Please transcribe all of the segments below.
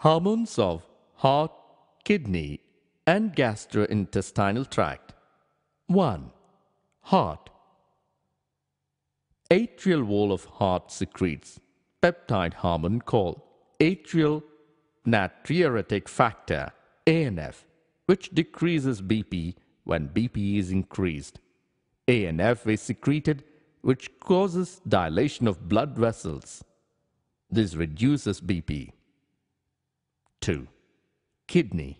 Hormones of heart, kidney, and gastrointestinal tract. 1. Heart. Atrial wall of heart secretes peptide hormone called atrial natriuretic factor ANF, which decreases BP when BP is increased. ANF is secreted which causes dilation of blood vessels. This reduces BP. 2. Kidney.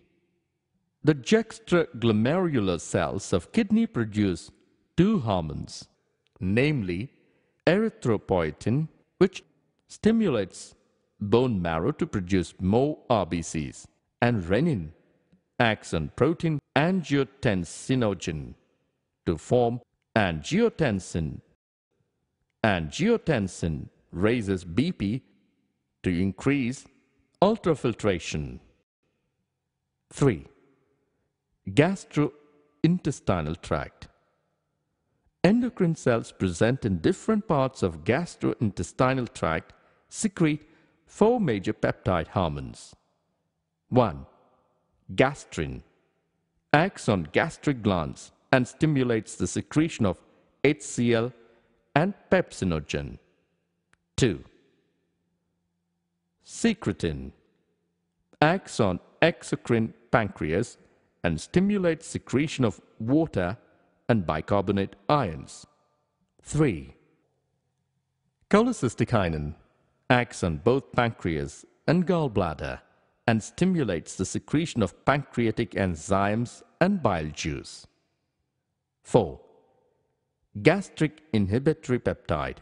The juxtaglomerular cells of kidney produce two hormones, namely erythropoietin, which stimulates bone marrow to produce more RBCs, and renin, acts on protein angiotensinogen to form angiotensin. Angiotensin raises BP to increase ultrafiltration. 3. Gastrointestinal tract. Endocrine cells present in different parts of gastrointestinal tract secrete four major peptide hormones. 1. Gastrin acts on gastric glands and stimulates the secretion of HCl and pepsinogen. 2. Secretin acts on exocrine pancreas and stimulates secretion of water and bicarbonate ions. 3. Cholecystokinin acts on both pancreas and gallbladder and stimulates the secretion of pancreatic enzymes and bile juice. 4. Gastric inhibitory peptide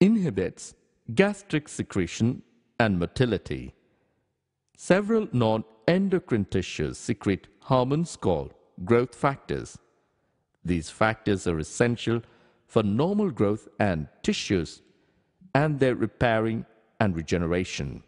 inhibits gastric secretion and motility. Several non-endocrine tissues secrete hormones called growth factors. These factors are essential for normal growth and tissues and their repairing and regeneration.